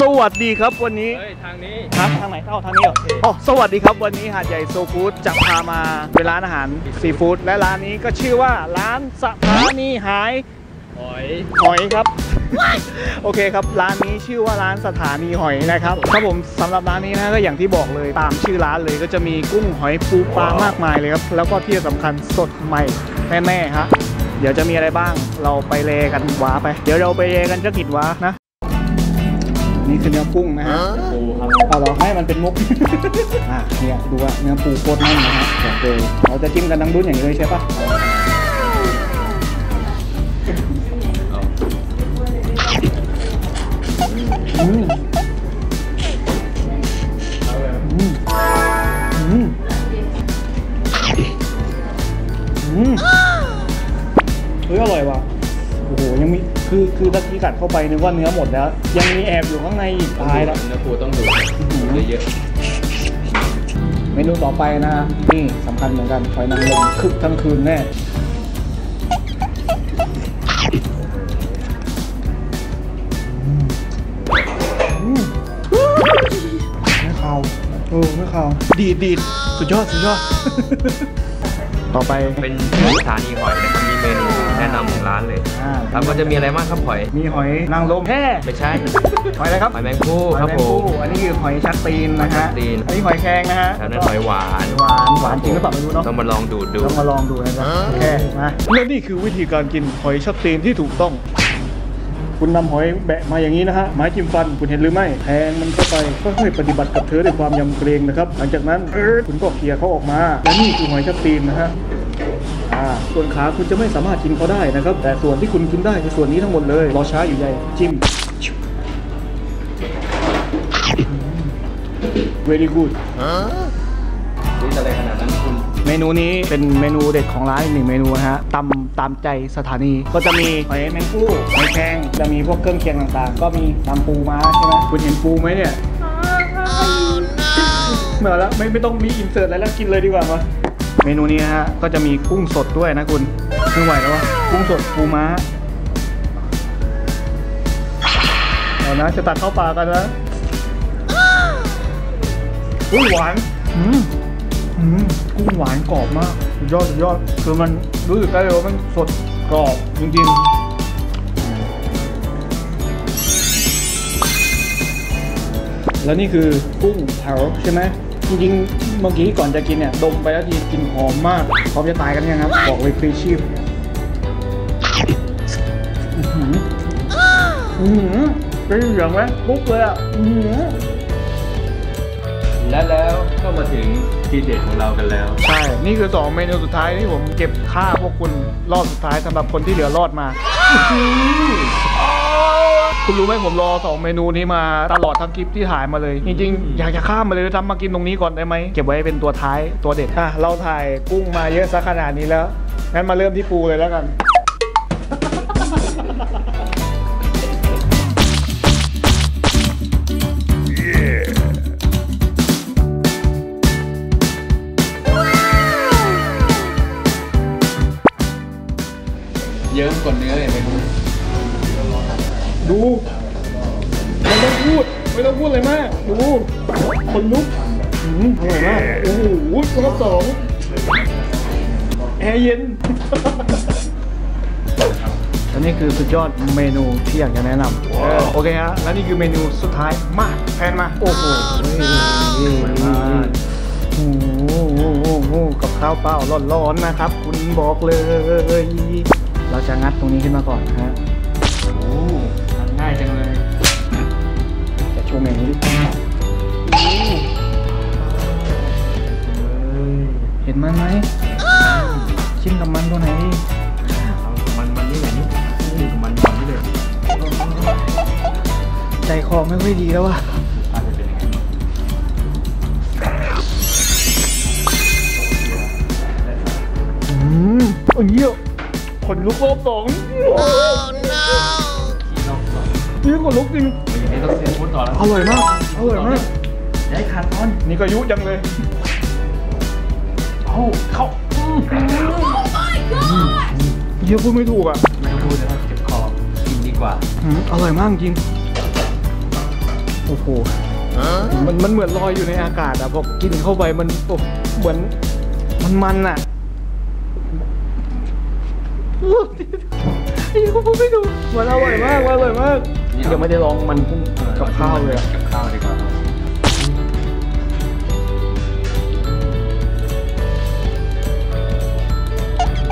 สวัสดีครับวันนี้เฮ้ยทางนี้ครับทางไหนเข้าทางนี้เหรออ๋อสวัสดีครับวันนี้หาดใหญ่โซฟู้ดจะพามาเป็นร้านอาหารซีฟู้ดและร้านนี้ก็ชื่อว่าร้านสถานีหายหอยหอยครับ โอเคครับร้านนี้ชื่อว่าร้านสถานีหอยนะครับครับผมสำหรับร้านนี้นะก็อย่างที่บอกเลยตามชื่อร้านเลยก็จะมีกุ้งหอยปูปลามากมายเลยครับแล้วก็ที่สำคัญสดใหม่แน่ๆฮะเดี๋ยวจะมีอะไรบ้างเราไปเลกันหวาไป เดี๋ยวเราไปเลกันจะกิดหวานะ นี่คือเนื้อกุ้งนะฮะปูครับเอาเหรอให้มันเป็นมุก อะเนี่ยดูว่าเนื้อปูโคตรแน่นนะฮะบอกเลยเราจะจิ้มกันทั้งดุนอย่างนี้เลยใช่ปะ คือคือตะกี้กัดเข้าไปนึกว่าเนื้อหมดแล้ว ยังมีแอบอยู่ข้างในอีกตายแล้วเนื้อปูต้องดูเยอะเมนูต่อไปนะ นี่สำคัญเหมือนกันหอยนางรมคึกทั้งคืนแน่อืมไม่ขาวเออไม่ขาวดีดดีดสุดยอด สุดยอด ต่อไปๆเป็นสถานีหอยนะครับมีเมนูแนะนำของร้านเลยอ่าครับก็จะมีอะไรบ้างครับหอย มีหอยนางรมแค่ไม่ใช่ หอยอะไรครับหอยแมงผู้หอยครับแมงผมผู้อันนี้คือหอยชักตีนนะหอยชัฮะกตีน อันนี้หอยแครงนะฮะแล้วนั้นหอยหวานหวานหวานจริงหรือเปล่าไม่รู้เนาะต้องมาลองดูดดูต้องมาลองดูนะจ๊ะโอเคมาและนี่คือวิธีการกินหอยชักตีนที่ถูกต้อง คุณนำหอยแบะมาอย่างนี้นะฮะไม้จิ้มฟันคุณเห็นหรือไม่แทงมันเข้าไปค่อยๆปฏิบัติกับเธอด้วยความยำเกรงนะครับ หลังจากนั้นเออคุณก็เคลียร์เขาออกมา และนี่คือหอยชักตีนนะฮะอ่า ส่วนขาคุณจะไม่สามารถกินเขาได้นะครับ แต่ส่วนที่คุณกินได้คือส่วนนี้ทั้งหมดเลยรอช้าอยู่ใหญ่จิ้ม very good นี่อะไรขนาดนั้นคุณ เมนูนี้เป็นเมนูเด็ดของร้านอีกหนึ่งเมนูนะฮะตำตามใจสถานีก็จะมีหอยแมงผู้หอยแครงจะมีพวกเครื่องเคียงต่างๆ ก็มีตำปูม้าใช่ไหมคุณเห็นปูไหมเนี่ยเมื่อแล้วไม่ไม่ต้องมีอินเสิร์ตอะไรแล้วกินเลยดีกว่ามา เมนูนี้นะฮะก็จะมีกุ้งสดด้วยนะคุณไม่ไหวแล้ววะกุ้งสดปูม้าเอานะจะตัดเข้าปากกันนะอุ้ยหวานอืมอืมกุ้งหวานกรอบมากสุดยอดสุดยอดคือมันรู้สึกได้เลยว่ามันสดกรอบจริงๆแล้วนี่คือกุ้งเผาใช่ไหม จริงๆเมื่อกี้ก่อนจะกินเนี่ย ดมไปแล้วทีกลินหอมมากพร้อมจะตายกันยังครับ บอกเลยฟรีชีพอื้อหืออื้อหือเป็นเหลืองไหมปุ๊บเลยอะอื้อหือและแล้วก็มาถึงทีเด็ดของเรากันแล้ว ใช่ นี่คือ 2 เมนูสุดท้ายที่ผมเก็บค่าพวกคุณรอบสุดท้ายสำหรับคนที่เหลือรอดมา คุณรู้ไหมผมรอ2เมนูนี้มาตลอดทั้งคลิปที่ถ่ายมาเลย จริงๆ อยากจะข้ามมาเลยทำมากินตรงนี้ก่อนได้ไหมเก็บไว้เป็นตัวท้ายตัวเด็ดอะเราถ่ายกุ้งมาเยอะซะขนาดนี้แล้วงั้นมาเริ่มที่ปูเลยแล้วกัน ไม่ต้องพูดไม่ต้องพูดเลยมาก ดูคนลุกอืมอร่อยมากโอ้โหรอบสองแอร์เย็นอันนี้คือสุดยอดเมนูที่อยากจะแนะนำเออโอเคฮะแล้วนี่คือเมนูสุดท้ายมาแพนมาโอ้โหเฮ้ยโอ้โหโอ้โหกับข้าวเปล่าร้อนๆนะครับ คุณบอกเลย เราจะงัดตรงนี้ขึ้นมาก่อนฮะ จะชมอย่างนี้ดิเฮ้ยเห็นมันไหมชิ้นกับมันตัวไหนดิเอามันมันนี่อย่างนี้นี่มันมันนี่เลยใจคอไม่ค่อยดีแล้วว่ะอาจจะเป็นยังไงอืมอันนี้อะขนลุกรอบสองที่นอกก่อนนี่ขนลุกจริงอย่าง นี้ต้องเสียพูดต่อแล้วอร่อยมาก อร่อยมากอย่าให้ขาดตอน นี่ก็ยุจังเลยเอาเข้าเยอะพูดไม่ถูกอะ ไม่ต้องพูดนะครับเจ็บคอกินดีกว่าอืมอร่อยมากจริง โอ้โห มันมันเหมือนลอยอยู่ในอากาศอะพอกินเข้าไปมันโอ้เหมือนมันมันอะไอ้คุณไม่ดูมันอร่อยมากมันอร่อยมาก ยังไม่ได้ลองมันกุ้งกับข้าวเลยอะกับข้าวดีกว่า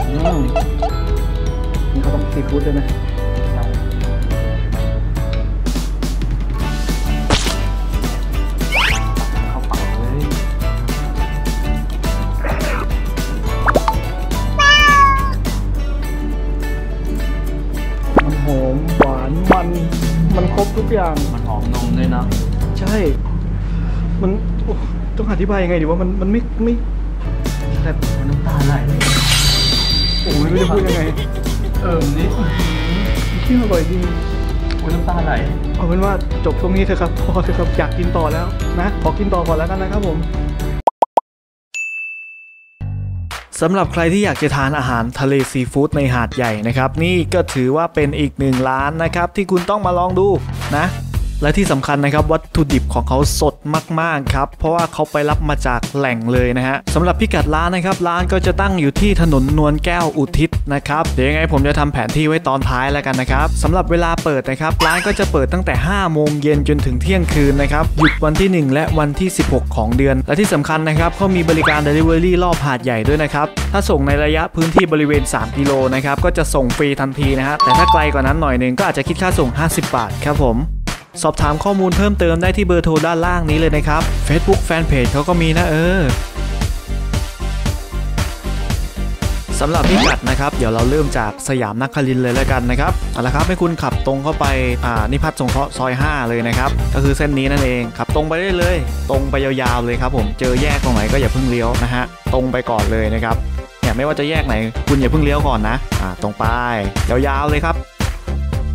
อืมนี่เขาต้องซีฟู้ดด้วยนะ มันครบทุกอย่าง มันหอมนมด้วยนะใช่ มันโอ้ต้องอธิบายยังไงดีว่ามันมันไม่ไม่แต่มันน้ำตาไหลโอ้ไม่รู้จะพูดยังไง เออนี่ที่อร่อยจริงมันน้ำตาไหลเอาเป็นว่าจบตรงนี้เถอะครับ พอเถอะครับอยากกินต่อแล้วนะขอกินต่อก่อนแล้วกันนะครับผม สำหรับใครที่อยากจะทานอาหารทะเลซีฟู้ดในหาดใหญ่นะครับ นี่ก็ถือว่าเป็นอีกหนึ่งร้านนะครับ ที่คุณต้องมาลองดูนะ และที่สำคัญนะครับวัตถุดิบของเขาสดมากๆครับเพราะว่าเขาไปรับมาจากแหล่งเลยนะฮะสำหรับพิกัดร้านนะครับร้านก็จะตั้งอยู่ที่ถนนนวลแก้วอุทิศนะครับเดี๋ยวยังไงผมจะทำแผนที่ไว้ตอนท้ายแล้วกันนะครับสำหรับเวลาเปิดนะครับร้านก็จะเปิดตั้งแต่ 5 โมงเย็นจนถึงเที่ยงคืนนะครับหยุดวันที่ 1 และวันที่ 16 ของเดือน และที่สำคัญนะครับเขามีบริการ Delivery รอบหาดใหญ่ด้วยนะครับถ้าส่งในระยะพื้นที่บริเวณ 3 กิโลนะครับก็จะส่งฟรีทันทีนะฮะแต่ถ้าไกลกว่านั้นหน่อยนึงก็อาจจะคิดค่าส่ง 50 บาทครับผม สอบถามข้อมูลเพิ่มเติมได้ที่เบอร์โทรด้านล่างนี้เลยนะครับ Facebook Fanpage เขาก็มีนะเออสำหรับพิกัดนะครับ เดี๋ยวเราเริ่มจากสยามนักคลินเลยแล้วกันนะครับเอาละครับให้คุณขับตรงเข้าไปอ่านิพัฒน์สงเคราะห์ซอย 5 เลยนะครับ ก็คือเส้นนี้นั่นเองขับตรงไปได้เลย ตรงไปยาวๆเลยครับผมเจอแยกตรงไหนก็อย่าเพิ่งเลี้ยวนะฮะตรงไปก่อนเลยนะครับเนี่ยไม่ว่าจะแยกไหน คุณอย่าเพิ่งเลี้ยวก่อนนะอ่าตรงไปยาวๆเลยครับ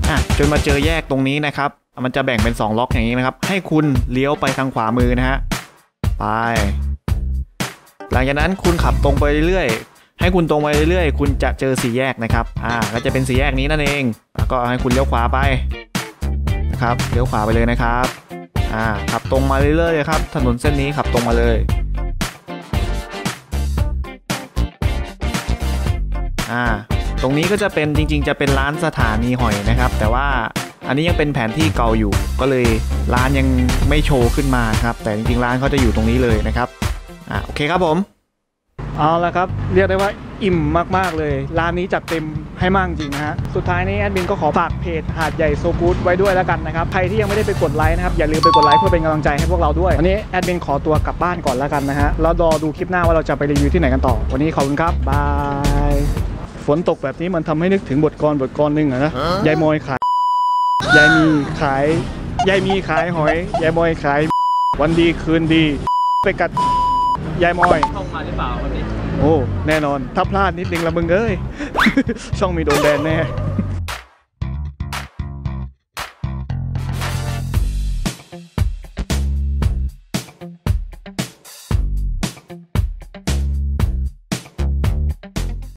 อะจนมาเจอแยกตรงนี้นะครับ มันจะแบ่งเป็น 2 ล็อกอย่างนี้นะครับ ให้คุณเลี้ยวไปทางขวามือนะฮะ ไป หลังจากนั้นคุณขับตรงไปเรื่อยๆ ให้คุณตรงไปเรื่อยๆ คุณจะเจอสี่แยกนะครับ อ่า ก็จะเป็นสี่แยกนี้นั่นเอง แล้วก็ให้คุณเลี้ยวขวาไปนะครับ เลี้ยวขวาไปเลยนะครับ อ่า ขับตรงมาเรื่อยๆเลยครับ ถนนเส้นนี้ขับตรงมาเลย อ่า ตรงนี้ก็จะเป็นจริง ๆ จะเป็นร้านสถานีหอยนะครับ แต่ว่า อันนี้ยังเป็นแผนที่เก่าอยู่ ก็เลยร้านยังไม่โชว์ขึ้นมาครับ แต่จริงๆร้านเขาจะอยู่ตรงนี้เลยนะครับอ่าโอเคครับผมเอาละครับ เรียกได้ว่าอิ่มมาก ๆ เลย ร้านนี้จัดเต็มให้มากจริงนะฮะ สุดท้ายนี้แอดมินก็ขอฝากเพจหาดใหญ่โซกูดไว้ด้วยแล้วกันนะครับ ใครที่ยังไม่ได้ไปกดไลค์นะครับ อย่าลืมไปกดไลค์เพื่อเป็นกำลังใจให้พวกเราด้วยวันนี้แอดมินขอตัวกลับบ้านก่อนแล้วกันนะฮะ แล้วรอดูคลิปหน้าว่าเราจะไปรีวิวที่ไหนกันต่อ วันนี้ขอบคุณครับ บาย ฝนตกแบบนี้มันทำให้นึกถึงบทกลบทกลหนึ่งอะนะยายมอยขาย ยายมีขาย ยายมีขายหอย ยายมอยขาย วันดีคืนดี ไปกัด ยายมอยเข้ามาหรือเปล่าวันนี้ โอ้ แน่นอน ถ้าพลาดนิดนึงละมึงเอ้ย ช่องมีโดนแบนแน่